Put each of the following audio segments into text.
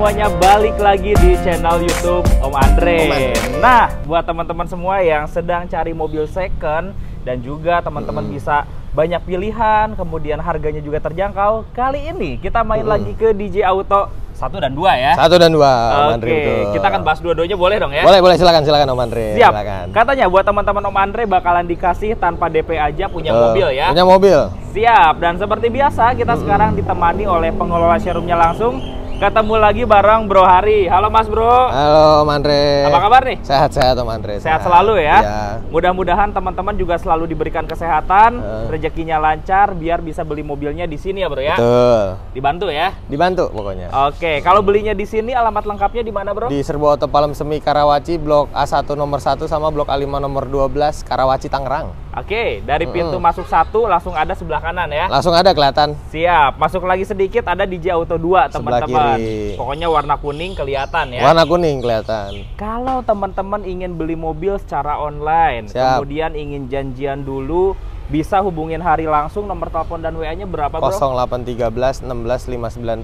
Semuanya, balik lagi di channel YouTube Om Andre. Om Andre. Nah, buat teman-teman semua yang sedang cari mobil second dan juga teman-teman Hmm. bisa banyak pilihan, kemudian harganya juga terjangkau. Kali ini kita main Hmm. lagi ke DJ Auto 1 dan 2 ya. Satu dan dua, Om Oke, Andre. betul. kita akan bahas dua-duanya boleh dong ya? Boleh, boleh silakan, silakan Om Andre. Siap. Silakan. Katanya buat teman-teman Om Andre bakalan dikasih tanpa DP aja punya Betul. mobil ya. Punya mobil. Siap, dan seperti biasa kita sekarang ditemani oleh pengelola showroomnya langsung. Ketemu lagi bareng Bro Hari. Halo Mas Bro. Halo Om Andre. Apa kabar nih? Sehat-sehat Om Andre. Sehat selalu ya. Iya. Mudah-mudahan teman-teman juga selalu diberikan kesehatan, Eh. rezekinya lancar biar bisa beli mobilnya di sini ya Bro ya. Betul. Dibantu ya. Dibantu pokoknya. Oke, kalau belinya di sini alamat lengkapnya di mana Bro? Di Serbu Auto Palem Semi Karawaci Blok A1 nomor 1 sama Blok A5 nomor 12 Karawaci Tangerang. Oke, dari pintu Mm. masuk satu langsung ada sebelah kanan ya. Langsung ada kelihatan. Siap, masuk lagi sedikit ada DJ Auto 2 Sebelah teman-teman. Pokoknya warna kuning kelihatan ya. Warna kuning kelihatan. Kalau teman-teman ingin beli mobil secara online, Siap. kemudian ingin janjian dulu, bisa hubungin Hari langsung nomor telepon dan WA-nya berapa, Bro? 0813 16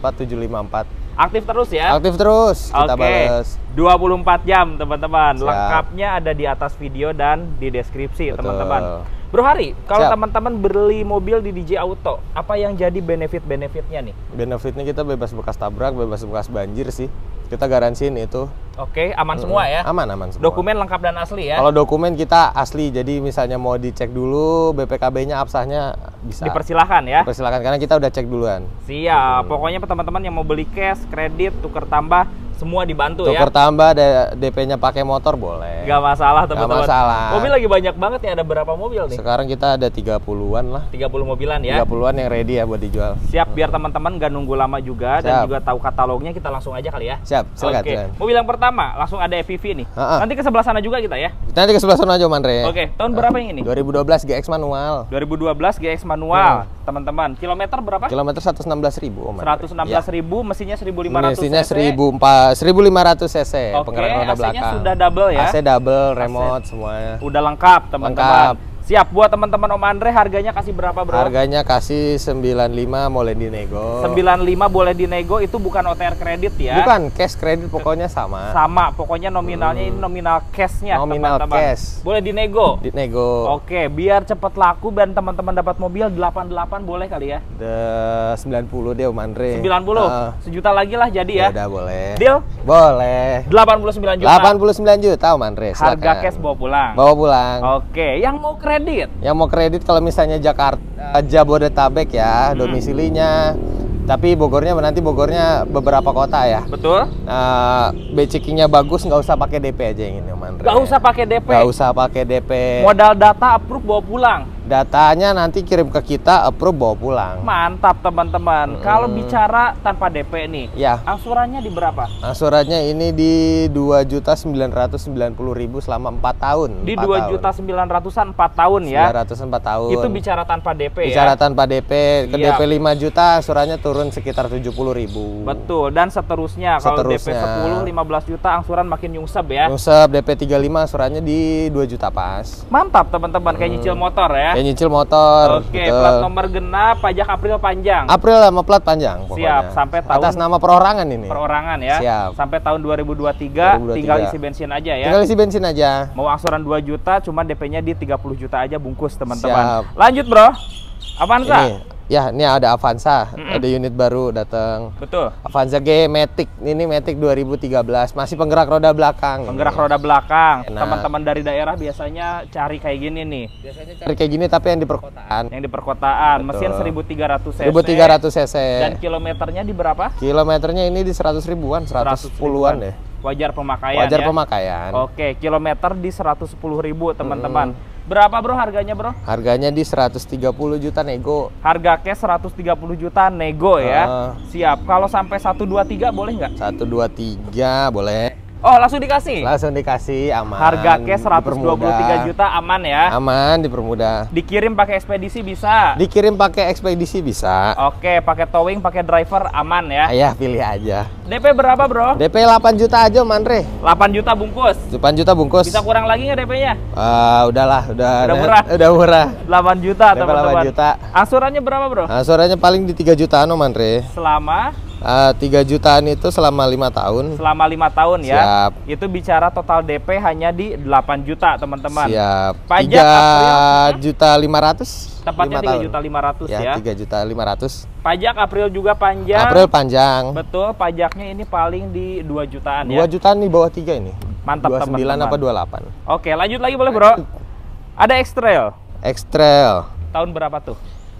594 754. Aktif terus ya. Aktif terus. Kita Oke. bales. 24 jam, teman-teman. Lengkapnya ada di atas video dan di deskripsi, teman-teman. Bro Hari, kalau teman-teman beli mobil di DJ Auto, apa yang jadi benefit-benefitnya nih? Benefitnya kita bebas bekas tabrak, bebas bekas banjir sih. Kita garansiin itu. Oke, aman semua ya. Aman aman semua. Dokumen lengkap dan asli ya. Kalau dokumen kita asli, jadi misalnya mau dicek dulu BPKB-nya, absahnya bisa. Dipersilahkan ya. Dipersilakan karena kita udah cek duluan. Siap. Pokoknya teman-teman yang mau beli cash, kredit, tuker tambah, semua dibantu ya. Tuker tambah ada DP-nya pakai motor boleh. Gak masalah teman-teman. masalah. Mobil lagi banyak banget ya. Ada berapa mobil nih? Sekarang kita ada 30-an lah. 30 mobilan ya. 30-an yang ready ya buat dijual. Siap biar teman-teman gak nunggu lama juga dan Siap. juga tahu katalognya kita langsung aja kali ya. Siap, silakan. Oke. silakan. Mobil yang pertama langsung ada FPV nih. Ha-ha. Nanti ke sebelah sana juga kita ya. Nanti ke sebelah sana aja, Mandre. Oke. Tahun berapa yang ini? 2012 GX manual. 2012 GX manual, teman-teman. Kilometer berapa? Kilometer 116.000 ribu, Om Andre. 116.000, mesinnya 1500 Mesinnya cc. 1400 1500 cc, Oke, penggerak roda belakang. sudah double ya? AC double, remote semuanya. Udah lengkap, teman-teman. Lengkap. Siap buat teman-teman Om Andre harganya kasih berapa, Bro? Harganya kasih 95 boleh dinego. 95 boleh dinego itu bukan OTR kredit ya. Bukan cash kredit pokoknya sama. Sama, pokoknya nominalnya ini nominal cashnya Nominal teman-teman. cash. Boleh dinego. Dinego. Oke, biar cepet laku dan teman-teman dapat mobil 88 boleh kali ya. The 90 dia Om Andre. 90. Heeh. Sejuta lagi lah jadi ya. Ya udah boleh. Deal? Boleh. 89 juta. 89 juta Om Andre. Harga cash bawa pulang. Bawa pulang. Oke, yang mau kredit. Yang mau kredit kalau misalnya Jakarta, Jabodetabek ya, Hmm. domisilinya. Tapi Bogornya nanti Bogornya beberapa kota ya. Betul? Nah, BCK-nya bagus, nggak usah pakai DP aja yang ini Om Andre. Gak usah pakai DP. Nggak usah pakai DP. Modal data approve bawa pulang. Datanya nanti kirim ke kita, approve bawa pulang. Mantap teman-teman. Kalau bicara tanpa DP nih, Ya, angsurannya di berapa? angsurannya ini di 2.990.000 selama 4 tahun. Di 4 2 tahun. juta 900-an 4 tahun ya. 904 tahun. Itu bicara tanpa DP ya. Bicara tanpa DP, ke Siap. DP 5 juta, angsurannya turun sekitar 70.000. Betul, dan seterusnya kalau DP Seterusnya. 10 15 juta angsuran makin nyungsep ya. Nyusep DP 35 angsurannya di 2 juta pas. Mantap teman-teman kayak nyicil motor ya. Kayak nyicil motor. Oke, betul. plat nomor genap, pajak April panjang. April sama plat panjang pokoknya. Siap, sampai tahun- Atas nama perorangan ini. Perorangan ya. Siap. Sampai tahun 2023, 2023. tinggal isi bensin aja ya. Tinggal isi bensin aja. Mau angsuran 2 juta, cuma DP-nya di 30 juta aja bungkus Siap. teman-teman. Lanjut bro, Avanza. Ini, ya ini ada Avanza, Mm-mm. ada unit baru datang. Betul. Avanza G Matic, ini Matic 2013, masih penggerak roda belakang. Penggerak ini. roda belakang. Enak. Teman-teman dari daerah biasanya cari kayak gini nih. Biasanya cari kayak gini tapi yang di perkotaan. Yang di perkotaan, Betul. mesin 1300 cc. 1300 cc. Dan kilometernya di berapa? Kilometernya ini di 100 ribuan, 110-an deh. Wajar pemakaian Wajar ya. pemakaian. Oke, kilometer di 110.000 ribu teman-teman. Berapa bro harganya bro? Harganya di 130 juta nego. Harga cash 130 juta nego ya. Ah. Siap. Kalau sampai 123 boleh nggak? 1 2 3 boleh. Oh, langsung dikasih. Langsung dikasih aman. Harga cash 123 dipermudah. juta aman ya. Aman, dipermudah. Dikirim pakai ekspedisi bisa. Dikirim pakai ekspedisi bisa. Oke, pakai towing, pakai driver aman ya. Ayah pilih aja. DP berapa, Bro? DP 8 juta aja, Om Andre. 8 juta bungkus. 8 juta bungkus. Bisa kurang lagi nggak DP-nya? Ah, udahlah, udah Udah murah. Udah murah. 8 juta, teman-teman. 8 juta. Angsurannya berapa, Bro? Angsurannya paling di 3 jutaan, Om Andre. Selama Eh, 3 jutaan itu selama lima tahun. Selama lima tahun ya. Siap. Itu bicara total DP hanya di 8 juta, teman-teman. Siap. Pajak 3 April, juta 500. Tepatnya lima tiga juta lima ratus Ya, ya. 3 juta 500. Pajak April juga panjang. April panjang. Betul, pajaknya ini paling di 2 jutaan 2 ya. jutaan di bawah 3 ini. Mantap, 29 teman-teman. apa 28? Oke, lanjut lagi boleh, Bro? Ada X-Trail. X-Trail. Tahun berapa tuh?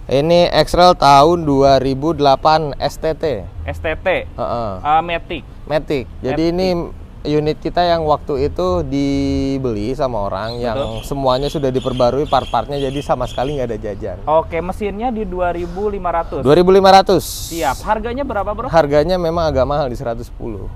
Ini X-Trail tahun 2008 STT. STT, Heeh. uh, Matic. Matic. Jadi ini unit kita yang waktu itu dibeli sama orang yang semuanya sudah diperbarui part-partnya jadi sama sekali nggak ada jajan. Oke, mesinnya di 2500. 2500. Siap. Harganya berapa, Bro? Harganya memang agak mahal di 110.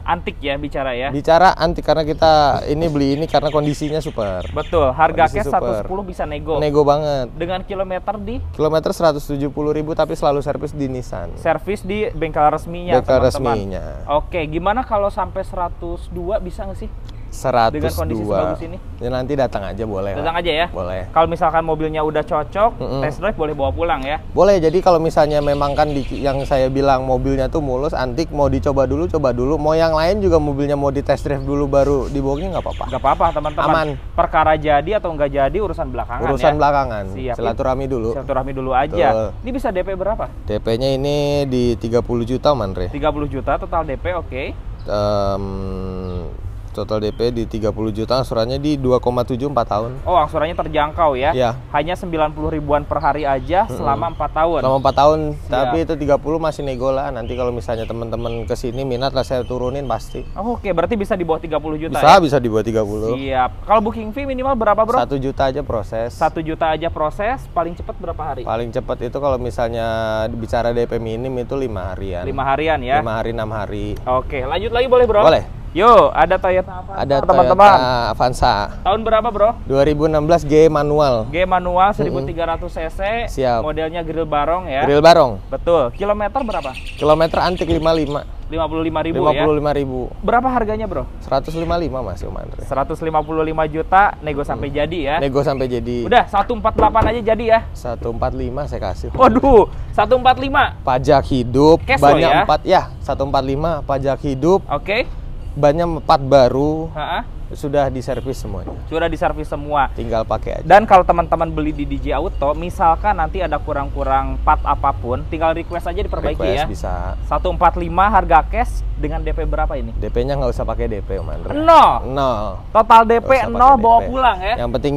Antik ya bicara ya. Bicara anti karena kita ini beli ini karena kondisinya super. Betul, harga Kondisi cash super. 110 bisa nego. Nego banget. Dengan kilometer di Kilometer 170.000 tapi selalu servis di Nissan. servis di bengkel resminya, Bengkel teman-teman. resminya. Oke, gimana kalau sampai 102 bisa nggak sih? 102. Dengan kondisi sebagus ini? Ya nanti datang aja boleh. lah. Datang aja ya. Boleh. Kalau misalkan mobilnya udah cocok, Mm-mm. test drive boleh bawa pulang ya. Boleh, jadi kalau misalnya memang kan di, yang saya bilang mobilnya tuh mulus, antik, mau dicoba dulu, coba dulu. Mau yang lain juga mobilnya mau di test drive dulu baru dibooking nggak apa-apa. Nggak apa-apa teman-teman. Aman. Perkara jadi atau nggak jadi urusan belakangan Urusan ya. belakangan, Siap. silaturahmi dulu. Silaturahmi dulu aja. Betul. Ini bisa DP berapa? DP-nya ini di 30 juta, Manre. 30 juta total DP, oke. Em, total DP di 30 juta, angsurannya di 2,7 4 tahun. Oh, angsurannya terjangkau ya. Iya. Hanya 90 ribuan per hari aja selama 4 tahun. Selama 4 tahun, Siap. tapi itu 30 masih nego lah. Nanti kalau misalnya teman-teman ke sini minat lah saya turunin pasti. Oh, Oke, berarti bisa di bawah 30 juta Bisa, ya? bisa dibuat 30. Siap. Kalau booking fee minimal berapa, Bro? Satu juta aja proses. Satu juta aja proses, paling cepat berapa hari? Paling cepat itu kalau misalnya bicara DP minim itu lima harian. Lima harian ya. Lima hari enam hari. Oke, lanjut lagi boleh, Bro? Boleh. Yuk, ada Toyota Avanza, Ada teman-teman. Avanza Tahun berapa, Bro? 2016 G manual. G manual 1300 cc, Siap. modelnya grill barong ya. Grill barong. Betul. Kilometer berapa? Kilometer antik 55. 55.000 ya. 55 ribu. Berapa harganya, Bro? 155 Mas Umandre. 155 juta, nego sampai jadi ya. Nego sampai jadi Udah, 148 aja jadi ya. 145 saya kasih. Waduh, 145. Pajak hidup Cash loh banyak ya? empat ya 145 pajak hidup Oke. Banyak empat baru Ha-ha. sudah diservis semuanya. Sudah diservis semua. Tinggal pakai aja. Dan kalau teman-teman beli di DJ Auto, misalkan nanti ada kurang-kurang part apa pun, tinggal request aja diperbaiki Request ya. bisa. 145 harga cash dengan DP berapa ini? DP-nya nggak usah pakai DP, Om Andre. Nol. Nol. Total DP nol bawa DP. pulang ya. Yang penting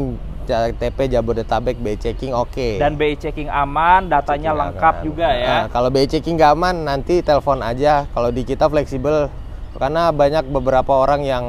TP Jabodetabek BI checking oke. Dan BI checking aman, datanya Checking lengkap aman. juga ya. Nah, kalau BI checking nggak aman, nanti telepon aja. Kalau di kita fleksibel, karena banyak beberapa orang yang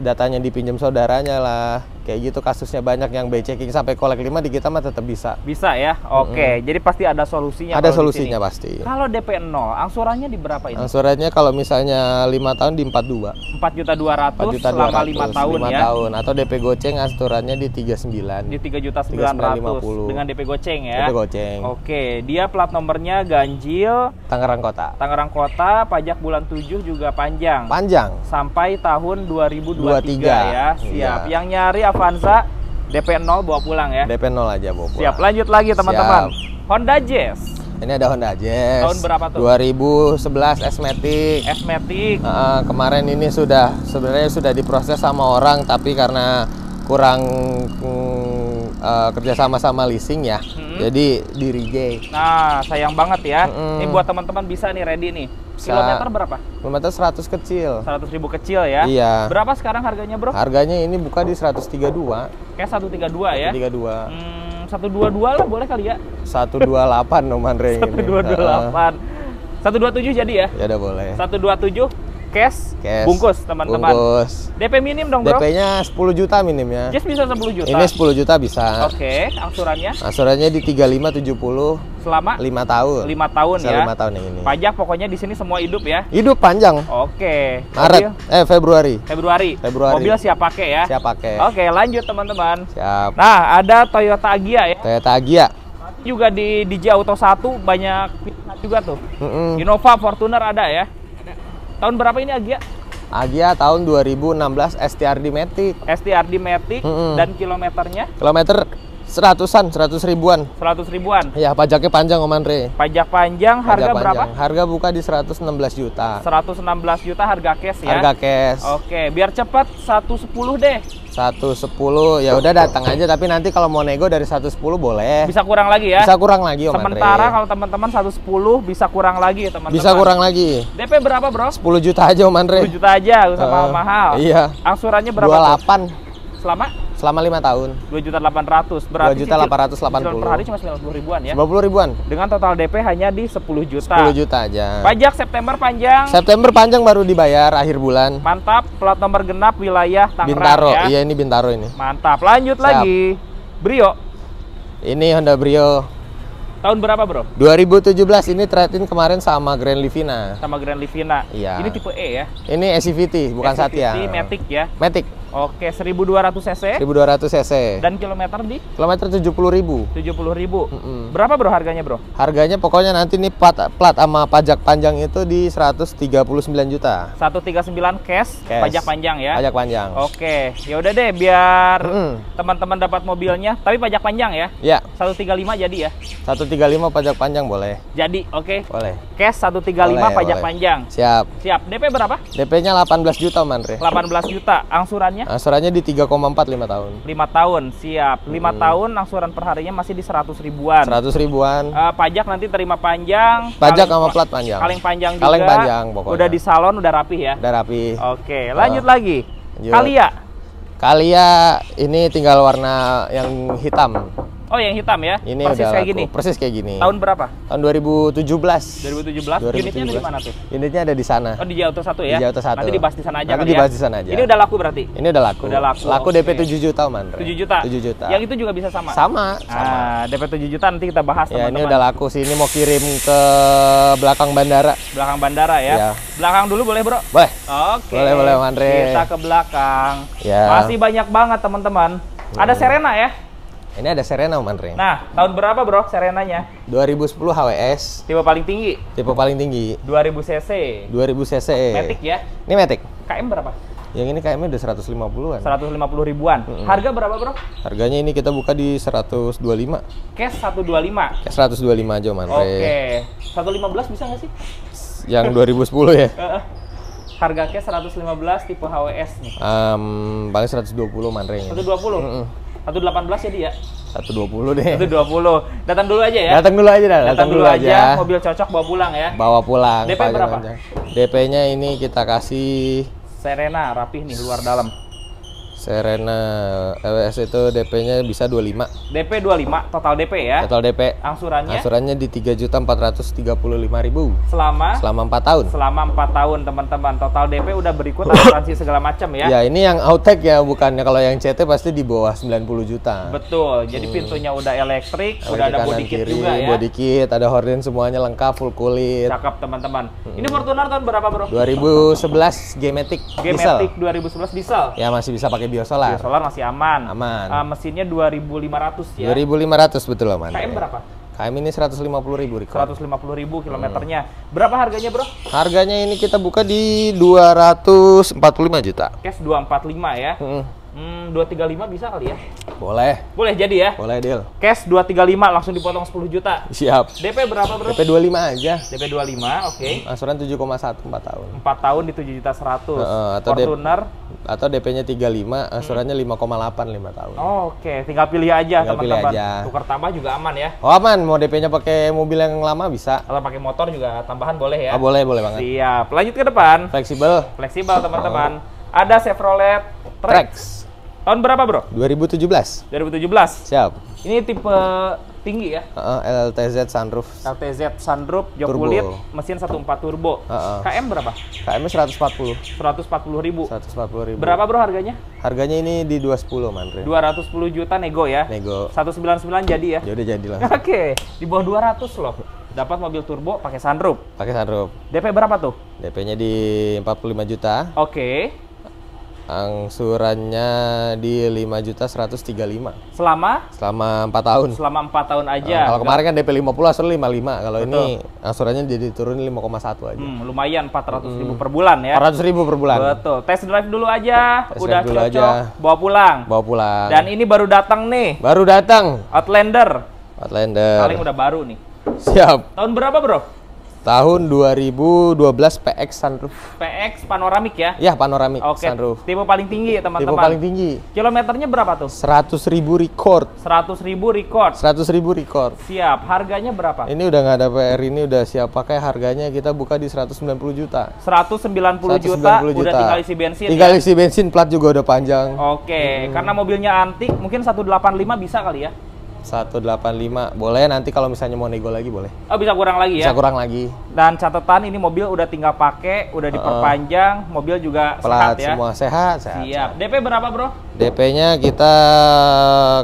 datanya dipinjam saudaranya lah. Kayak gitu kasusnya banyak yang BI checking sampai kolek 5 di kita mah tetap bisa. Bisa ya. Oke, jadi pasti ada solusinya Ada solusinya pasti. Kalau DP 0, angsurannya di berapa ini? Angsurannya kalau misalnya lima tahun di 42. 4 juta 200 4 juta selama 200, 5 tahun lima ya. tahun atau DP goceng angsurannya di 39. Di 3 juta 3950. dengan DP goceng ya. DP goceng. Oke, dia plat nomornya ganjil, Tangerang Kota. Tangerang Kota, pajak bulan 7 juga panjang. Panjang. Sampai tahun 2023 23. ya. Siap. Iya. Yang nyari Avanza DP 0 bawa pulang ya. DP 0 aja Bobo. Siap, lanjut lagi teman-teman. Honda Jazz, Ini ada Honda Jazz. Tahun berapa tuh? 2011 S-Matic. S-Matic. Heeh, kemarin ini sudah sebenarnya sudah diproses sama orang tapi karena kurang mm, eh, kerjasama sama leasing ya, Hmm. jadi di reject. Nah, sayang banget ya. Mm-mm. Ini buat teman-teman bisa nih ready nih. Bisa. Kilometer berapa? Kilometer 100 kecil. 100 ribu kecil ya. Iya. Berapa sekarang harganya, Bro? Harganya ini buka di 132. Kayak 132 ya. 132. Hmm, 122 lah boleh kali ya. 128 nomor Andre ini. 128. 127 jadi ya. Ya udah boleh. 127 cash, Cash. bungkus teman-teman. Bungkus. DP minim dong, Bro. DP-nya 10 juta minimnya. Just bisa 10 juta. Ini 10 juta bisa. Oke, angsurannya Angsurannya di 3570 selama 5 tahun. 5 tahun Bisa ya. 5 tahun yang ini. Pajak pokoknya di sini semua hidup ya. Hidup panjang. Oke. Maret Mobil eh Februari. Februari. Februari. Mobil siap pakai ya. Siap pakai. Oke, lanjut teman-teman. Siap. Nah, ada Toyota Agya ya. Toyota Agya. Juga di DJ Auto 1 banyak juga tuh. Mm-mm. Innova, Fortuner ada ya. Tahun berapa ini Agya? Agya tahun 2016 STRD Matic. STRD Matic Mm-mm. dan kilometernya Kilometer Seratusan, seratus ribuan. 100 ribuan. Ya, pajaknya panjang Om Andre. Pajak panjang harga Pajak berapa? panjang. Harga buka di 116 juta. 116 juta harga cash ya. Harga cash. Oke, biar cepat 110 deh. 110 ya udah datang aja tapi nanti kalau mau nego dari 110 boleh. Bisa kurang lagi ya. Bisa kurang lagi Om Sementara Andre. kalau teman-teman 110 bisa kurang lagi ya teman-teman. Bisa kurang lagi. DP berapa, Bro? 10 juta aja Om Andre. 10 juta aja, gak usah mahal-mahal. Iya. Angsurannya berapa? tuh? 28 Selama selama 5 tahun. 2 juta 800. Berarti 2 juta cicil- 880. cicilan per hari cuma 90 ribuan ya. 90 ribuan. Dengan total DP hanya di 10 juta. 10 juta aja. Pajak September panjang. September panjang baru dibayar akhir bulan. Mantap, plat nomor genap wilayah Tangerang Bintaro. ya. Iya ini Bintaro ini. Mantap. Lanjut Siap. lagi. Brio, Ini Honda Brio tahun berapa, Bro? 2017 ini trade-in kemarin sama Grand Livina. Sama Grand Livina. Iya. Ini tipe E ya. Ini SCVT bukan SCVT, Satya. Matic ya. Matic Oke, 1200 cc 1200 cc. dan kilometer di Kilometer 70.000. 70 ribu. Mm-mm. Berapa bro harganya bro? Harganya pokoknya nanti nih plat plat sama pajak panjang itu di 139 juta. 139 cash, Cash. pajak panjang ya. Pajak panjang. Oke, ya udah deh biar Mm. teman-teman dapat mobilnya, tapi pajak panjang ya. Ya, 135 jadi ya. 135 pajak panjang boleh. Jadi, oke. Boleh. Cash 135 Boleh, pajak boleh. panjang. Siap. Siap. DP berapa? DP-nya 18 juta, Mandre. 18 juta. Angsurannya Angsurannya di 3,4 5 tahun. 5 tahun. Siap. 5 tahun angsuran perharinya masih di 100 ribuan. 100 ribuan. Eh, pajak nanti terima panjang. Pajak kaleng- sama plat panjang. Kaleng panjang juga. Kaleng panjang pokoknya. Udah di salon udah rapih ya. Udah rapi. Oke, lanjut lagi. Lanjut. Kalia. Kalia ini tinggal warna yang hitam. Oh, yang hitam ya. Ini Persis kayak laku. gini. Persis kayak gini. Tahun berapa? Tahun 2017. 2017. Unitnya ada di mana tuh? Unitnya ada di sana. Oh, di Jauh satu ya. Di Jauh satu. Nanti dibahas di sana aja Nanti kali dibahas ya. di sana aja. Ini udah laku berarti. Ini udah laku. Udah laku, Laku oke. DP 7 juta, Mandre. 7 juta. 7 juta. Yang itu juga bisa sama. sama, sama. Ah, DP 7 juta nanti kita bahas Ya, ini teman-teman. udah laku sih. Ini mau kirim ke belakang bandara. Belakang bandara ya. Iya. Belakang dulu boleh, Bro? Boleh. Oke. Boleh, boleh, Om Andre. Kita ke belakang. Ya. Masih banyak banget, teman-teman. Ada Serena ya. Ini ada Serena, Om Andre. Nah, tahun berapa, Bro, Serenanya? 2010 HWS, Tipe paling tinggi tipe paling tinggi. 2000 cc. 2000 cc. Matic ya. Ini Matic. KM berapa? Yang ini KM-nya udah 150-an. 150 ribuan. Harga berapa, Bro? Harganya ini kita buka di 125. Cash 125. Kayak 125 aja, Om Andre. Oke. 115 bisa nggak sih? Yang 2010 ya. Harga cash 115 tipe HWS nih. Em, paling 120 Mandre. 120. Mm-mm. 118 jadi ya. 120 deh. 120. Datang dulu aja ya. Datang dulu aja dah, Datang dulu aja. Mobil cocok bawa pulang ya. Bawa pulang. DP berapa? DP-nya ini kita kasih Serena rapih nih luar dalam. Serena LS itu DP-nya bisa 25. DP 25 total DP ya. Total DP. Angsurannya Angsurannya di 3.435.000 selama selama 4 tahun. selama 4 tahun teman-teman. Total DP udah berikut asuransi segala macam ya. Ya, ini yang outtake ya, bukannya kalau yang CT pasti di bawah 90 juta. Betul. Jadi pintunya udah elektrik, udah ada Kanan, body kit kiri, juga ya. Body kit, ada horden semuanya lengkap, full kulit. Cakep teman-teman. Ini Fortuner tahun berapa, Bro? 2011 G-Matic diesel. G-Matic 2011 diesel. Ya masih bisa pakai biosolar. Solar masih aman. Aman. Ah, mesinnya 2500 ya. 2500 betul loh, Man. KM berapa? KM ini 150 ribu record. 150 ribu kilometernya. Berapa harganya bro? Harganya ini kita buka di 245 juta. Cash 245 ya. Mm, Hmm, 235 bisa kali ya? Boleh, Boleh jadi ya. boleh deal. Cash 235 langsung dipotong 10 juta. Siap. DP berapa bro? DP 25 aja. DP 25, oke. Angsuran 7,1 4 tahun. 4 tahun di 7 juta 100. Heeh, atau DP Fortuner. Atau DP-nya 35, angsurannya 5,8 5 tahun. Oke, tinggal pilih aja Tinggal pilih teman-teman. aja. Tukar tambah juga aman ya. Oh aman, mau DP-nya pakai mobil yang lama bisa. Kalau pakai motor juga tambahan boleh ya. Ah, boleh, boleh banget. Siap. Lanjut ke depan. Fleksibel. Fleksibel teman-teman. Ada Chevrolet Trax. Trax. Tahun berapa bro? 2017. 2017. Siap. Ini tipe tinggi ya. Heeh, LTZ sunroof. LTZ sunroof, jok Turbo. kulit, mesin 1.4 turbo. Heeh. KM berapa? KM-nya 140. 140 ribu. 140 ribu. Berapa bro harganya? Harganya ini di 210 Mandre. 210 juta nego ya. Nego. 199 jadi ya. Ya udah jadi langsung. Oke, di bawah 200 loh. Dapat mobil turbo pakai sunroof. Pakai sunroof. DP berapa tuh? DP-nya di 45 juta. Oke. Angsurannya di 5 juta 135 Selama selama 4 tahun. selama empat tahun aja. Nah, kalau kemarin kan DP 50 asuran 55. Kalau ini angsurannya jadi turun 5,1 aja. Hmm, lumayan 400 ribu per bulan ya. 400 ribu per bulan. Betul. Test drive dulu aja, Test udah dulu cocok, aja. bawa pulang. Bawa pulang. Dan ini baru datang nih, Baru datang Outlander. Outlander. Paling udah baru nih. Siap. Tahun berapa bro? Tahun 2012 PX sunroof. PX panoramik ya? Ya, panoramik Oke, sunroof. tipe paling tinggi Tipe teman-teman. paling tinggi. Kilometernya berapa tuh? 100 ribu record. 100 ribu record. 100 ribu record. Siap. Harganya berapa? Ini udah nggak ada PR ini udah siap pakai harganya kita buka di 190 juta. 190 juta, 190 udah tinggal isi bensin Tinggal ya? isi bensin plat juga udah panjang. Oke, karena mobilnya antik, mungkin 185 bisa kali ya? 185. Boleh nanti kalau misalnya mau nego lagi boleh. Oh, bisa kurang lagi ya? Bisa kurang lagi. Dan catatan ini mobil udah tinggal pakai, udah diperpanjang, mobil juga Plat sehat ya. semua sehat, sehat. Siap. DP berapa, Bro? DP-nya kita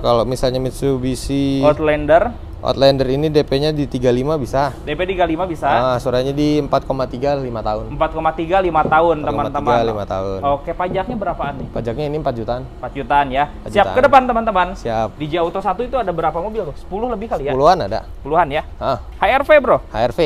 kalau misalnya Mitsubishi Outlander. Outlander ini DP-nya di 35 bisa. DP 35 bisa. Ah, suaranya di 4,3 5 tahun. 4,3 5 tahun, 4,3 teman-teman. 5 tahun. Oke, pajaknya berapaan nih? Pajaknya ini 4 jutaan. 4 jutaan ya. 4 Siap jutaan. ke depan, teman-teman. Siap. Di Auto 1 itu ada berapa mobil tuh? 10 lebih kali ya? Puluhan ada. Puluhan ya. Ah, HRV, Bro. HRV.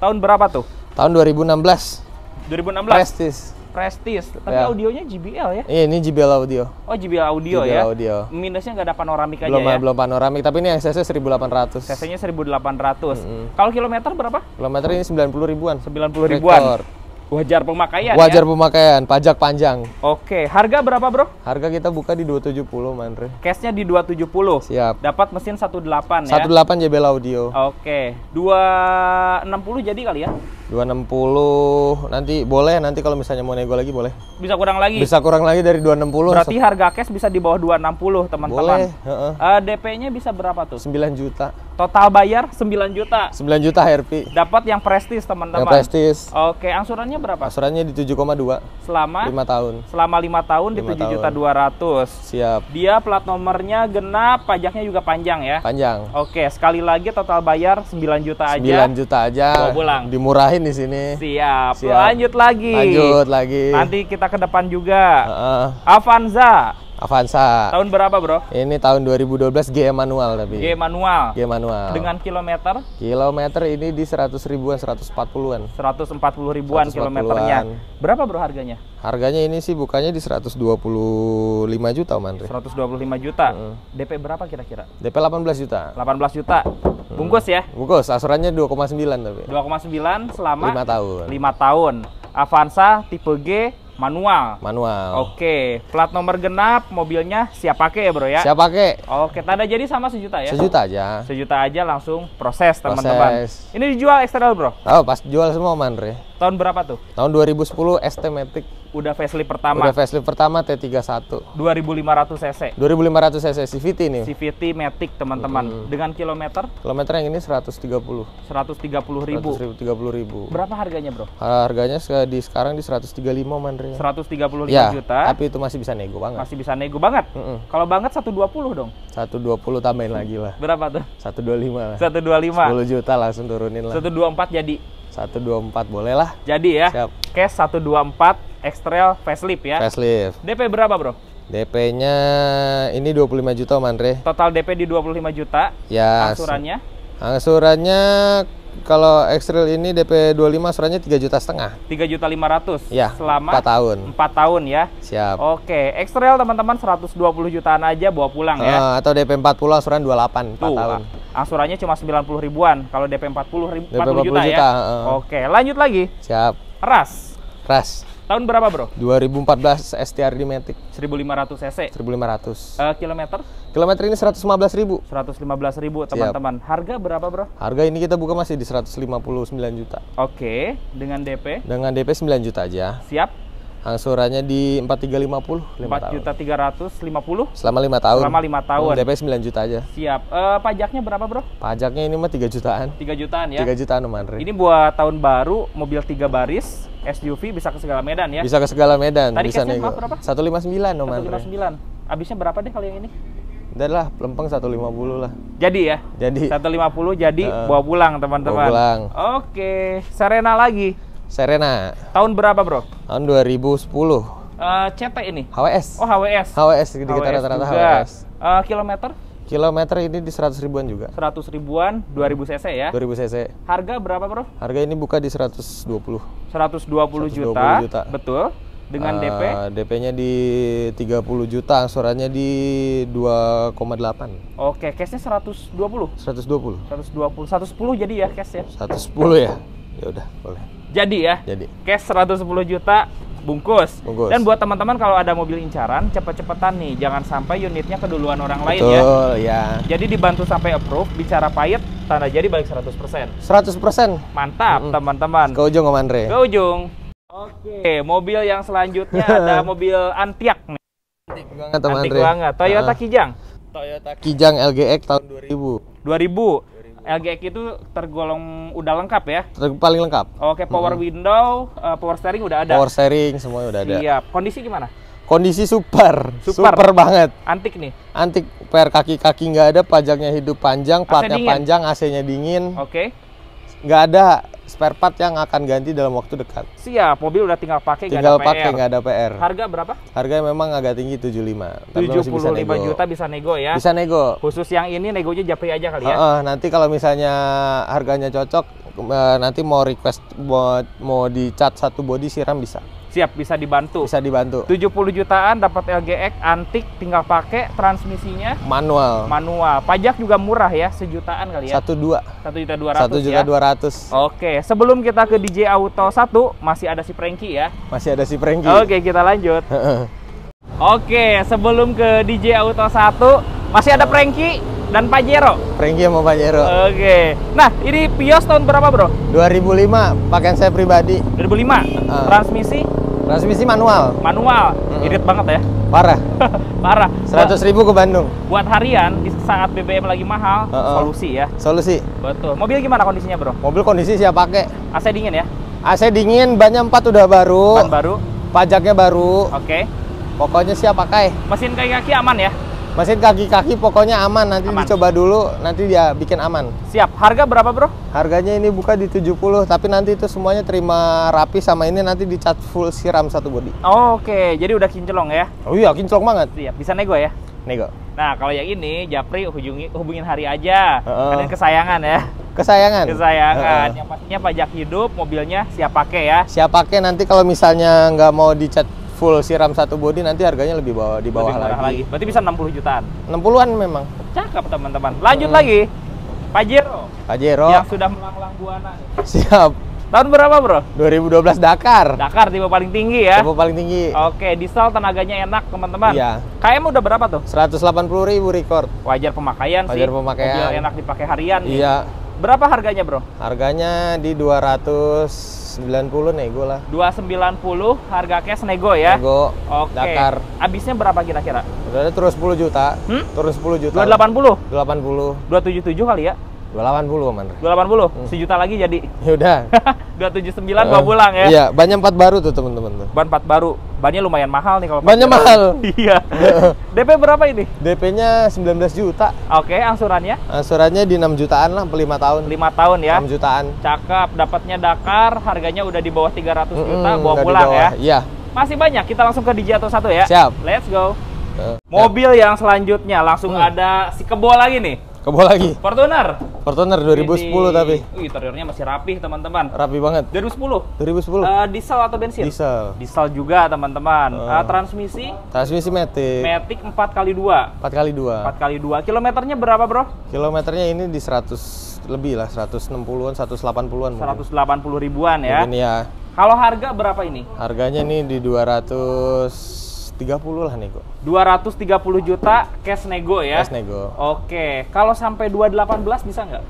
Tahun berapa tuh? Tahun 2016. 2016. Prestige. Prestige. Tapi Ya. audionya JBL ya? Iya, ini JBL Audio. Oh, JBL audio JBL ya. Audio. Minusnya nggak ada panoramik aja Belum ya. belum panoramik, tapi ini yang CC 1800. CC-nya 1800. Kalau kilometer berapa? Kilometer ini 90 ribuan. 90 ribuan. Rekor. Wajar pemakaian Wajar ya. pemakaian, pajak panjang. Oke, harga berapa, Bro? Harga kita buka di 270, Mandre. Cashnya di 270. Siap. Dapat mesin 18 ya. 18 JBL Audio. Oke, 260 jadi kali ya? 260 nanti boleh nanti kalau misalnya mau nego lagi boleh. Bisa kurang lagi. Bisa kurang lagi dari 260. Berarti harga cash bisa di bawah 260, teman-teman. boleh, heeh. Eh, DP-nya bisa berapa tuh? 9 juta. Total bayar 9 juta. 9 juta HRP. Dapat yang prestis, Yang teman-teman. prestis. Oke, angsurannya berapa? Asurannya di 7,2 Selama 5 tahun. selama 5 tahun di Lima 7 juta 200. Siap. Dia plat nomornya genap, pajaknya juga panjang ya. Panjang. Oke, sekali lagi total bayar 9 juta aja. 9 juta aja. Bawa Dimurahin di sini. Siap. Siap. Lanjut lagi. Lanjut lagi. Nanti kita ke depan juga. Heeh. Avanza. Avanza. Tahun berapa, Bro? Ini tahun 2012 G manual tapi. G manual. G manual. Dengan kilometer kilometer ini di 100 ribuan, 140-an. 140 ribuan 140-an. kilometernya. Berapa, Bro, harganya? Harganya ini sih bukannya di 125 juta, Om Andre. 125 juta. DP berapa kira-kira? DP 18 juta. 18 juta. Bungkus ya. Bungkus, asurannya 2,9 tapi. 2,9 selama 5 tahun. 5 tahun. Avanza tipe G manual. Manual. Oke, plat nomor genap, mobilnya siap pakai ya bro ya? Siap pakai? Oke, tanda jadi sama sejuta ya? Sejuta aja. Sejuta aja langsung proses teman-teman. Ini dijual eksternal bro? Oh, pas jual semua, Om Andre. Tahun berapa tuh? Tahun 2010 ST Matic. Udah facelift pertama. Udah facelift pertama T31. 2500 cc. 2500 cc CVT nih. CVT Matic teman-teman. Dengan kilometer Kilometer yang ini 130. 130 ribu. 130 ribu. Berapa harganya bro? Harganya di sekarang di 135 Om Andre. 135 Ya, juta. tapi itu masih bisa nego banget. Masih bisa nego banget. Mm-mm. Kalau banget 120 dong. 120 tambahin lagi lah. Berapa tuh? 125 lah. 125. 10 juta langsung turunin lah. 124 jadi. 124 boleh lah. Jadi ya. Siap. Cash 124 X-Trail facelift ya. Facelift. DP berapa, Bro? DP-nya ini 25 juta Om Andre. Total DP di 25 juta. Ya. Angsurannya Angsurannya kalau X-Trail ini DP 25 asurannya 3 juta setengah. 3 juta 500 Ya, selama 4 tahun. 4 tahun ya. Siap. Oke, X-Trail teman-teman 120 jutaan aja bawa pulang ya. Eh, atau DP 40 asuran 28 4 Tuh, tahun. a- angsurannya cuma 90 ribuan. Kalau DP 40 ribu, DP 40 juta, 40 ya. juta, heeh. Oke, lanjut lagi. Siap. Ras. Ras. Tahun berapa, Bro? 2014 STR di Matic 1500 cc. 1500. Eh, kilometer Kilometer ini 115 ribu. 115 ribu teman-teman. Harga berapa, Bro? Harga ini kita buka masih di 159 juta. Oke, dengan DP Dengan DP 9 juta aja. siap Angsurannya di 4350 5 4 tahun. juta 350 Selama 5 tahun. selama 5 tahun. DP 9 juta aja. Siap. Eh, pajaknya berapa, Bro? Pajaknya ini mah 3 jutaan. 3 jutaan ya. 3 jutaan Om Andre. Ini buat tahun baru, mobil 3 baris, SUV bisa ke segala medan ya. Bisa ke segala medan, Tadi bisa nego. berapa? 159 Om Andre. 159. Habisnya berapa deh kalau yang ini? Udah lah, pelempeng 150 lah. Jadi ya. Jadi 150 jadi Heeh. bawa pulang teman-teman. Bawa pulang. Oke, Serena lagi. Serena Tahun berapa, Bro? tahun 2010. Eh, CT ini. HWS. Oh, HWS. HWS di kita rata-rata. HWS. Eh, kilometer Kilometer ini di 100 ribuan juga. 100 ribuan, 2000 cc ya. 2000 cc. Harga berapa, Bro? Harga ini buka di 120. 120 juta. 120 juta. Betul. Dengan DP Eh, DP-nya di 30 juta, angsurannya di 2,8. Oke, cashnya 120. 120. 120, 110 jadi ya cash ya. 110 ya? Ya udah, boleh. Jadi ya. Jadi. Cash 110 juta bungkus. Bungkus. Dan buat teman-teman kalau ada mobil incaran, cepet-cepetan nih, jangan sampai unitnya keduluan orang lain ya. Betul, ya. Jadi dibantu sampai approve, bicara pahit, tanda jadi balik 100%. 100% Mantap, Mm-mm. teman-teman. ke ujung Om Andre. Ke ujung. Oke, mobil yang selanjutnya ada mobil Antiak nih. Antik banget Om Antik Andre. banget. Toyota Ah. Kijang. Toyota Kijang LGX tahun 2000. 2000. LGX itu tergolong udah lengkap ya. Ter- Paling lengkap. Oke, power window, uh, power steering udah ada. Power steering semuanya udah ada. Siap. Kondisi gimana? Kondisi super. Super. super banget. Antik nih. Antik per kaki-kaki nggak ada, pajaknya hidup panjang, platnya panjang, AC-nya dingin. Oke. Nggak ada spare part yang akan ganti dalam waktu dekat. Siap. Mobil udah tinggal pakai nggak Tinggal ada pakai PR. nggak ada PR. Harga berapa? Harganya memang agak tinggi 75. Tapi masih 75 bisa nego. juta bisa nego ya. Bisa nego. Khusus yang ini negonya japri aja kali ya. Heeh, nanti kalau misalnya harganya cocok, eh, nanti mau request mau mau dicat satu body siram bisa, Siap, bisa dibantu. bisa dibantu. 70 jutaan dapat LGX antik tinggal pakai transmisinya Manual. manual. Pajak juga murah ya, sejutaan kali ya. Satu dua, Satu juta dua satu ratus juta ya. dua ratus. Oke, sebelum kita ke DJ Auto 1 masih ada si Franky ya. Masih ada si Franky. Oke, kita lanjut. Oke, sebelum ke DJ Auto 1 masih ada Franky dan Pajero. Franky sama Pajero. Oke. Nah, ini Pios tahun berapa, Bro? 2005, pakaian saya pribadi. 2005. Ah. Transmisi Transmisi manual, manual. Mm-mm. Irit banget ya. parah. Parah. 100 ribu ke Bandung. Buat harian di saat BBM lagi mahal, Heeh. solusi ya. Solusi. Betul. Mobil gimana kondisinya, Bro? Mobil kondisi siap pakai. AC dingin ya? AC dingin, bannya 4 udah baru. Ban baru. Pajaknya baru. Oke. Pokoknya siap pakai. Mesin kaki-kaki aman ya? Mesin kaki-kaki pokoknya aman. Nanti Aman. dicoba dulu, nanti dia bikin aman. Siap. Harga berapa, Bro? Harganya ini buka di 70, tapi nanti itu semuanya terima rapi sama ini nanti dicat full siram satu body. Oke, jadi udah kinclong ya. Oh iya, kinclong banget. Siap. Bisa nego ya? Nego. Nah, kalau yang ini Japri hubungi, hubungin hari aja. Kan ini kesayangan ya. Kesayangan. Kesayangan. Heeh. Yang pastinya pajak hidup, mobilnya siap pakai ya. Siap pakai nanti kalau misalnya nggak mau dicat full siram satu body nanti harganya lebih bawah di bawah Lebih murah lagi. Berarti bisa 60 jutaan. 60-an memang. Cakep teman-teman. Lanjut Hmm. lagi. Pajero Pajero. yang sudah melanglang buana. Siap. Tahun berapa, Bro? 2012 Dakar. Dakar tipe paling tinggi ya. Tempo paling tinggi. Oke, diesel tenaganya enak, teman-teman. Iya. KM udah berapa tuh? 180 ribu record. Wajar pemakaian sih. Wajar pemakaian. Mobil enak dipakai harian. nih. Berapa harganya, Bro? Harganya di 290 nego lah. 290 harga cash nego ya. Nego. Oke. Dakar. Habisnya berapa kira-kira? Udah ada terus 10 juta. Hmm? Terus 10 juta. 280? 280. 277 kali ya? 280 Om Andre. 280? Hmm. Sejuta lagi jadi. Ya udah. 279 bawa pulang ya. Iya, banyak empat baru tuh teman-teman tuh. Ban 4 baru. Bannya lumayan mahal nih kalau Bannya mahal. Iya. DP berapa ini? DP-nya 19 juta. Oke, angsurannya Angsurannya di 6 jutaan lah, 5 tahun. 5 tahun ya. 6 jutaan. Cakep, dapatnya Dakar, harganya udah di bawah 300 juta, Mm-mm, bawa nggak di pulang ya. Iya. Masih banyak, kita langsung ke DJ atau satu ya. Siap. Let's go. Eh, Mobil yang selanjutnya langsung Hmm. ada si kebo lagi nih. Kebo lagi. Fortuner. Fortuner 2010 Ini- tapi. Wih, interiornya masih rapih, teman-teman. Rapi banget. 2010. 2010. Eh, diesel atau bensin? Diesel. Diesel juga, teman-teman. Oh. Eh, transmisi Transmisi Matic. Matic 4 kali 2 4 kali 2. 4 kali 2 Kilometernya berapa, Bro? Kilometernya ini di 100 lebih lah, 160-an, 180-an mungkin. 180 ribuan ya. Mungkin ya. Kalau harga berapa ini? Harganya nih di 230 lah kok. 230 juta cash nego ya. Cash nego. Oke, kalau sampai 218 bisa nggak?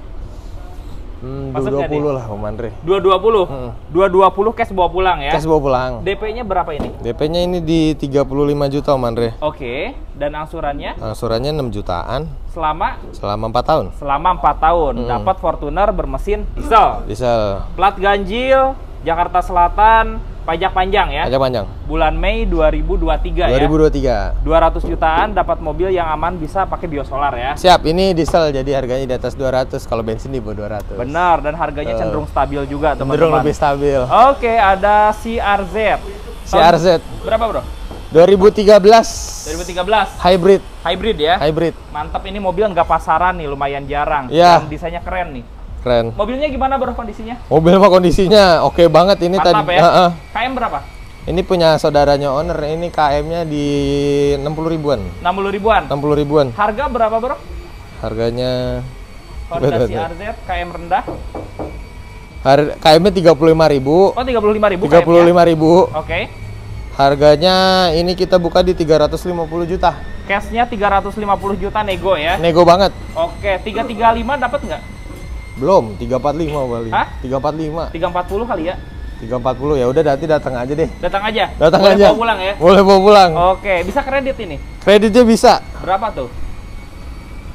Hmm, Masuk nggak 220 lah Om Andre. 220. Hmm. 220 cash bawa pulang ya. Cash bawa pulang. DP-nya berapa ini? DP-nya ini di 35 juta Om Andre. Oke, dan angsurannya Angsurannya 6 jutaan selama selama 4 tahun. selama 4 tahun Hmm. dapat Fortuner bermesin diesel. Diesel. Plat ganjil Jakarta Selatan, pajak panjang ya. Pajak panjang. Bulan Mei 2023 ya. 2023. 200 jutaan dapat mobil yang aman bisa pakai biosolar ya. Siap, ini diesel jadi harganya di atas 200, kalau bensin di bawah 200. Benar dan harganya Eh, cenderung stabil juga Cenderung teman-teman. lebih stabil. Oke, ada CRZ CRZ Berapa, Bro? 2013 2013. hybrid Hybrid ya. hybrid Mantap ini mobil nggak pasaran nih, lumayan jarang. Iya. Dan desainnya keren nih. Keren Mobilnya gimana, Bro, kondisinya? mobil mah kondisinya oke banget ini Mantap tadi ya. Heeh. KM berapa? ini punya saudaranya owner ini KM-nya di 60 ribuan 60 ribuan. 60 ribuan Harga berapa, Bro? harganya Honda. CRZ KM rendah. har KM-nya 35 ribu Oh, 35 ribu 35 ribu Oke. harganya ini kita buka di 350 juta Cashnya 350 juta nego ya. nego banget Oke, 335 dapat nggak? Belum 345 kali Hah? 345 340 kali ya. 340 ya udah nanti datang aja deh Datang aja. datang Boleh aja bawa pulang ya. boleh bawa pulang Oke, bisa kredit ini. kreditnya bisa Berapa tuh?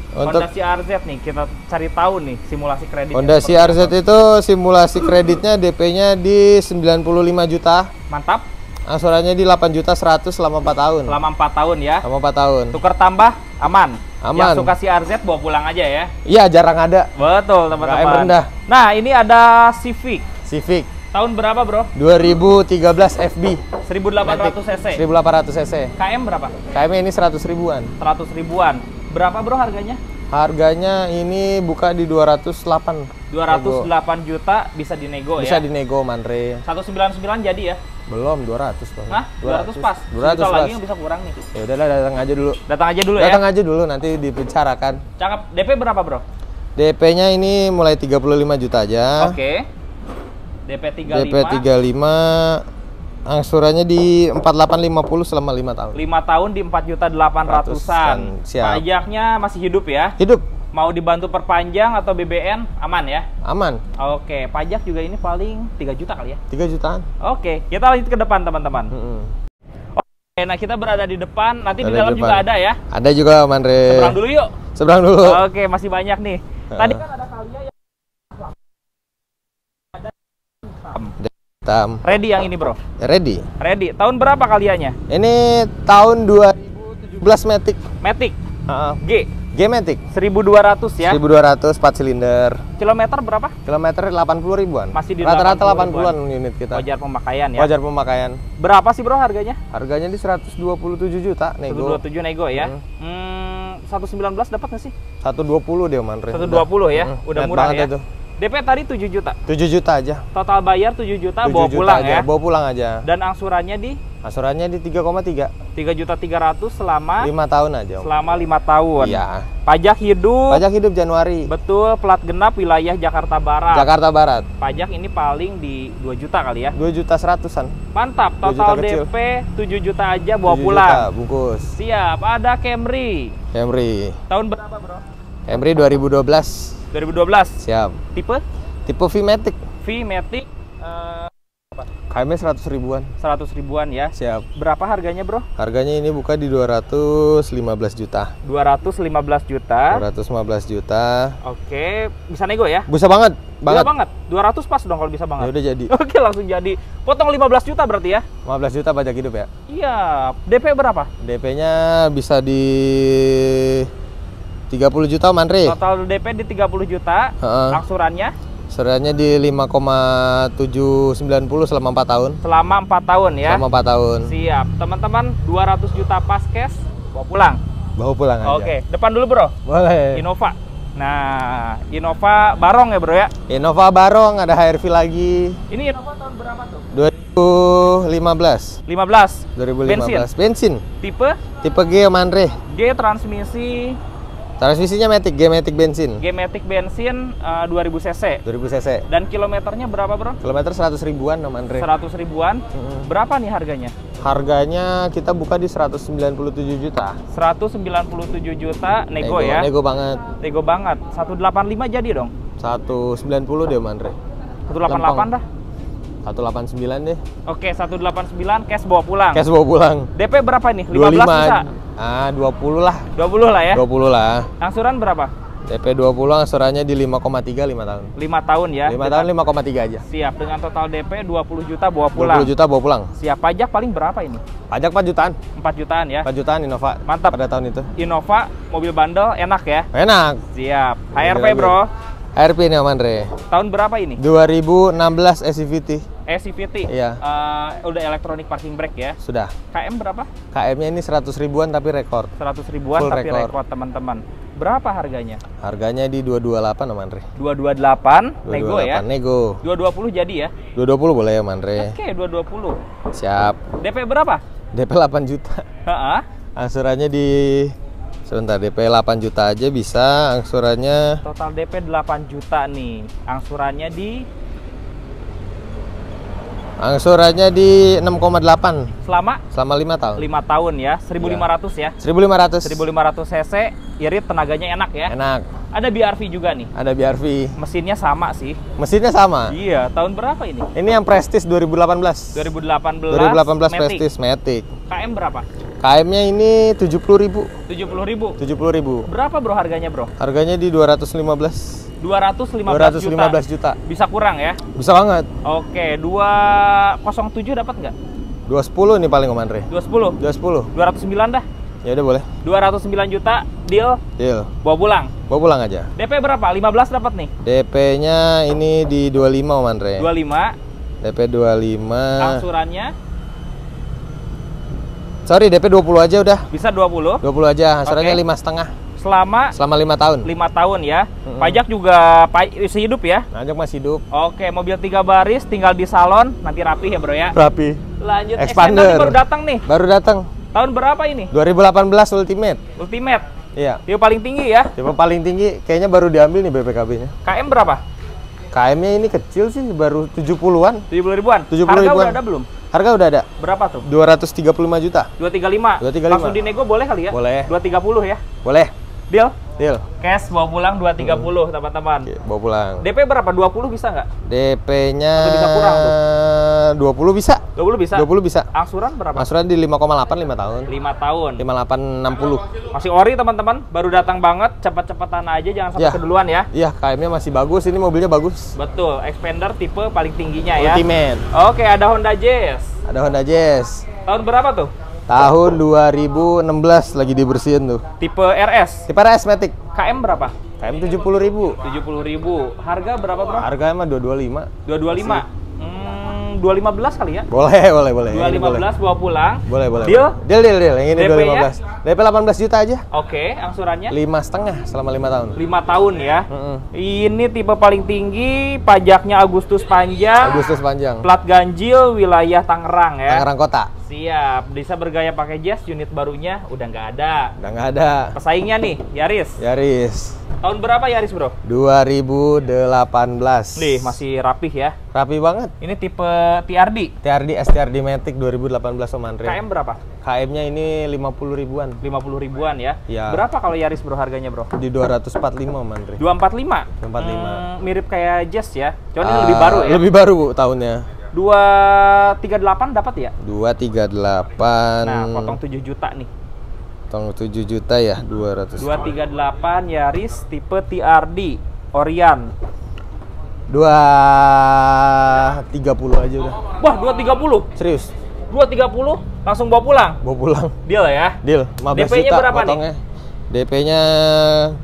untuk Honda CRZ nih, kita cari tahu nih simulasi kredit. Honda CRZ itu simulasi kreditnya DP-nya di 95 juta Mantap. Angsurannya di 8 juta 100 selama 4 tahun Selama 4 tahun ya. selama 4 tahun Tukar tambah aman. Aman. Yang suka CRZ bawa pulang aja ya. iya jarang ada Betul, teman-teman. rendah. Nah, ini ada Civic. Civic Tahun berapa, Bro? 2013 FB 1800 cc. 1800 cc KM berapa? KM ini 100 ribuan 100 ribuan. Berapa, Bro, harganya? Harganya ini buka di 208 208 juta bisa dinego bisa ya. dinego Manre 199 jadi ya. belum 200 bang Hah? 200, pas. 200 Sejuta pas lagi yang bisa kurang nih. ya udahlah datang aja dulu Datang aja dulu datang ya. aja dulu nanti dibicarakan Cakep. DP berapa, Bro? DP-nya ini mulai 35 juta aja Oke. DP 35. DP 35 angsurannya di 4850 selama 5 tahun 5 tahun di 4 juta 800-an. Ratusan, siap. Pajaknya masih hidup ya. hidup Mau dibantu perpanjang atau BBN aman ya. aman Oke, pajak juga ini paling 3 juta kali ya. 3 jutaan Oke, kita lanjut ke depan teman-teman. Oke, nah kita berada di depan, nanti di Ada dalam di juga depan. ada ya. ada juga Manre Seberang dulu yuk. seberang dulu Oke, masih banyak nih. Tadi kan ada Kalia yang hitam ready yang ini, Bro. ready Ready. Tahun berapa kaliannya? ini tahun 2017 Matic Matic Heeh. G G Matic 1200 ya. 1200 4 silinder Kilometer berapa? kilometer 80 ribuan Masih di rata-rata 80 80-an unit kita Wajar pemakaian ya. wajar pemakaian Berapa sih, Bro, harganya? harganya di 127 juta nego 127 nego ya. Hmm, 119 dapat nggak sih? 120 dia Manre 120 ya. Mm, Udah net murah ya. itu. DP tadi 7 juta. 7 juta aja Total bayar 7 juta 7 bawa juta pulang aja ya. bawa pulang aja Dan angsurannya di Asurannya di 3,3 3 juta 300 selama 5 tahun aja Om. selama 5 tahun. Iya Pajak hidup. Pajak hidup Januari Betul, plat genap wilayah Jakarta Barat. Jakarta Barat Pajak ini paling di 2 juta kali ya. 2 juta seratusan Mantap, 2 juta total kecil. DP 7 juta aja bawa 7 pulang. juta bungkus Siap, ada Camry. Camry Tahun berapa, Bro? Camry 2012 2012. Siap Tipe Tipe V-Matic V-Matic eh, KM 100 ribuan 100 ribuan ya. Siap Berapa harganya, Bro? Harganya ini buka di 215 juta 215 juta. 215 juta Oke, bisa nego ya? Bisa banget Bisa Banget banget. 200 pas dong kalau bisa Ya banget. udah jadi Oke, langsung jadi. Potong 15 juta berarti ya? 15 juta pajak hidup ya Iya. DP berapa? DP-nya bisa di 30 juta Manre. Total DP di 30 juta. Heeh. Angsurannya Suratnya di 5,790 selama 4 tahun. selama 4 tahun ya. Selama 4 tahun. Siap. Teman-teman, 200 juta pas cash bawa pulang. Bawa pulang aja. Oke, depan dulu, Bro. Boleh. Innova. Nah, Innova Barong ya, Bro ya. Innova Barong ada HRV lagi. Ini Innova tahun berapa tuh? 2015. 15. 2015. Bensin. Tipe Tipe G Manre. G transmisi Transmisinya Matic, G Matic bensin. G-Matic bensin eh, 2000 cc. 2000 cc. Dan kilometernya berapa, Bro? Kilometer 100 ribuan no Manre. 100 ribuan. Mm-mm. Berapa nih harganya? Harganya kita buka di 197 juta. 197 juta nego, ya. Nego banget. Nego banget. 185 jadi dong. 190 deh Manre. 188 dah. 189 deh. Oke, 189 cash bawa pulang. Cash bawa pulang. DP berapa nih? 15 bisa. Ah, 20 lah. 20 lah ya. 20 lah. Angsuran berapa? DP 20 angsurannya di 5,3 5 tahun. 5 tahun ya. 5 tahun 5,3 aja. Siap dengan total DP 20 juta bawa pulang. 20 juta bawa pulang. Siap pajak paling berapa ini? Pajak 4 jutaan. 4 jutaan ya. 4 jutaan Innova. Mantap. Pada tahun itu. Innova mobil bandel enak ya. Enak. Siap. Mobil bro. HRP ini Om Andre. Tahun berapa ini? 2016 SCVT. SCVT. Iya. Eh, udah elektronik parking brake ya. Sudah. KM berapa? KM-nya ini 100 ribuan tapi rekor. 100 ribuan Full tapi record. rekor teman-teman. Berapa harganya? Harganya di 228 Om Andre. 228 nego 228 ya. Nego. 220 jadi ya. 220 boleh ya Om Andre. Oke, 220. Siap. DP berapa? DP 8 juta. Heeh. Angsurannya di sebentar DP 8 juta aja bisa. Angsurannya Total DP 8 juta nih. Angsurannya di angsurannya di 6,8 selama selama 5 tahun. 5 tahun ya. 1500 ya. 1500. 1500 cc, irit tenaganya enak ya. Enak. Ada BRV juga nih. Ada BRV. Mesinnya sama sih. Mesinnya sama. Iya, tahun berapa ini? Ini yang Prestige 2018. 2018. 2018 Matic. Prestige Matic. KM berapa? KM-nya ini 70.000. 70 ribu. 70.000. Berapa bro harganya bro? Harganya di 215. 215, 215 juta. Bisa kurang ya? Bisa banget. Oke, 207 dapat nggak? 210 nih paling Om Andre. 210. 210. 209 dah. Ya udah boleh. 209 juta deal Deal. bawa pulang. Bawa pulang aja. DP berapa? 15 dapat nih. DP-nya ini di 25 Om Andre. 25. DP 25. Angsurannya Sorry, DP 20 aja udah. bisa 20 20 aja. Angsurannya lima setengah selama selama 5 tahun. 5 tahun ya. Mm-mm. Pajak juga isi hidup ya. Nanjak masih hidup. Oke, mobil tiga baris tinggal di salon, nanti rapi ya bro ya. Rapi. Lanjut Expander. Expander nih baru datang nih. Baru datang. Tahun berapa ini? 2018 Ultimate. Ultimate. Iya. Tipe paling tinggi ya. Tipe paling tinggi kayaknya baru diambil nih BPKB-nya. KM berapa? KM-nya ini kecil sih, baru 70-an. 70 ribuan. 70 Harga ribuan. udah ada belum? Harga udah ada. Berapa tuh? 235 juta. 235. 235. Langsung dinego boleh kali ya? Boleh. 230 ya. Boleh. Deal. Deal. Cash bawa pulang 230 teman-teman. Oke, bawa pulang. DP berapa? 20 bisa nggak? DP-nya Atau bisa kurang tuh? 20 bisa. 20 bisa. 20 bisa. Angsuran berapa? Angsuran di 5,8 5 tahun. 5 tahun. 5860. Masih ori teman-teman, baru datang banget, cepet-cepetan aja jangan sampai Ya. keduluan ya. Iya, KM-nya masih bagus. Ini mobilnya bagus. Betul, expander tipe paling tingginya ya. Ultimate. Oke, ada Honda Jazz. Ada Honda Jazz. Tahun berapa tuh? Tahun 2016 lagi dibersihin tuh. Tipe RS. Tipe RS Matic. KM berapa? KM 70.000. 70.000. Harga berapa, Bro? Harganya mah 225. 225. Hmm, 215 kali ya? Boleh, boleh, boleh. Ini boleh. 215 bawa pulang. Boleh, boleh. Deal? Deal, deal, deal. Yang ini DP-nya? 215. DP 18 juta aja. Oke, angsurannya Lima setengah selama lima tahun. 5 tahun ya. Mm-mm. Ini tipe paling tinggi, pajaknya Agustus panjang. Agustus panjang. Plat ganjil wilayah Tangerang ya. Tangerang Kota. Siap, bisa bergaya pakai Jazz, unit barunya udah nggak ada. Udah nggak ada. Pesaingnya nih, Yaris. Yaris. Tahun berapa Yaris, Bro? 2018. Nih, masih rapih ya. Rapi banget. Ini tipe TRD. TRD STRD Matic 2018 Om Andre. KM berapa? KM-nya ini 50 ribuan. 50 ribuan ya. Iya. Berapa kalau Yaris, Bro, harganya, Bro? Di 245 Om Andre. 245. 245. Hmm, mirip kayak Jazz ya. Cuman ini Ah, lebih baru ya. Lebih baru Bu, tahunnya. 238 dapat ya? 238. Nah, potong 7 juta nih. Potong 7 juta ya, 200. 238 Yaris tipe TRD Orion. 230 aja udah. Wah, 230. Serius. 230 langsung bawa pulang. Bawa pulang. Deal ya. Deal, 15 DP-nya juta berapa nih? potongnya. DP-nya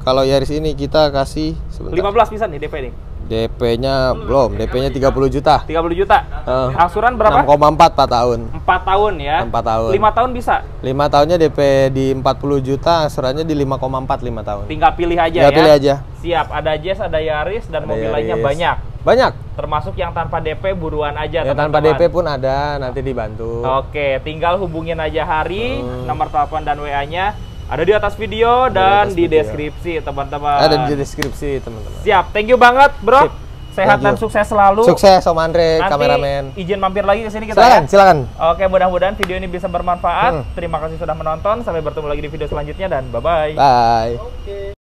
kalau Yaris ini kita kasih sebentar. 15 bisa nih DP nih. DP-nya belum, DP-nya 30 juta. 30 juta. Eh, Angsuran berapa? 6,4 4 tahun. 4 tahun ya. 4 tahun. 5 tahun bisa. 5 tahunnya DP di 40 juta, angsurannya di 5,4 5 tahun. Tinggal pilih aja Ya, ya. pilih aja. Siap, ada Jazz, ada Yaris dan Ada mobil lainnya Yaris. banyak. Banyak. Termasuk yang tanpa DP buruan aja Ya tanpa teman-teman. DP pun ada, nanti dibantu. Oke, tinggal hubungin aja Hari, Hmm. nomor telepon dan WA-nya ada di atas video dan atas di video. deskripsi, teman-teman. Ada di deskripsi, teman-teman. Siap, thank you banget, Bro. Sip. Sehat dan sukses selalu. Sukses Om Andre, Nanti kameramen. izin mampir lagi ke sini kita Silakan, ya. silakan. Oke, mudah-mudahan video ini bisa bermanfaat. Hmm. Terima kasih sudah menonton. Sampai bertemu lagi di video selanjutnya dan bye-bye. Bye.